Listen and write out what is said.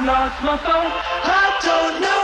lost my phone. I don't know